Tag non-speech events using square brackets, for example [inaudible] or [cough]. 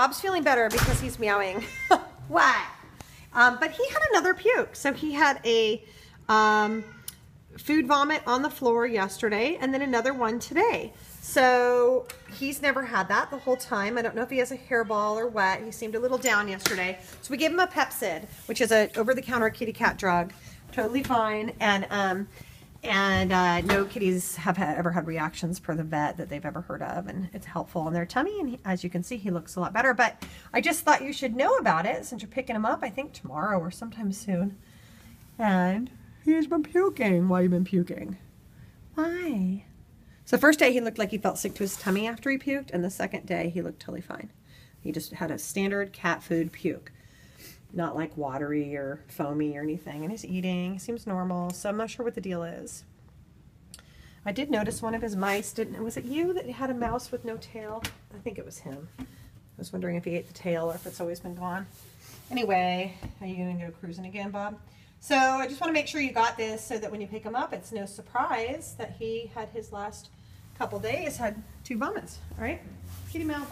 Bob's feeling better because he's meowing. [laughs] what? Um, but he had another puke. So he had a um, food vomit on the floor yesterday and then another one today. So he's never had that the whole time. I don't know if he has a hairball or what. He seemed a little down yesterday. So we gave him a Pepcid, which is a over-the-counter kitty cat drug. Totally fine. And um, and uh, no kitties have ha ever had reactions per the vet that they've ever heard of. And it's helpful on their tummy. And he, as you can see, he looks a lot better. But I just thought you should know about it since you're picking him up, I think tomorrow or sometime soon. And he's been puking. Why you been puking? Why? So first day he looked like he felt sick to his tummy after he puked. And the second day he looked totally fine. He just had a standard cat food puke not like watery or foamy or anything. And he's eating, seems normal. So I'm not sure what the deal is. I did notice one of his mice didn't, was it you that had a mouse with no tail? I think it was him. I was wondering if he ate the tail or if it's always been gone. Anyway, are you gonna go cruising again, Bob? So I just wanna make sure you got this so that when you pick him up, it's no surprise that he had his last couple days had two vomits, all right? Kitty mouth.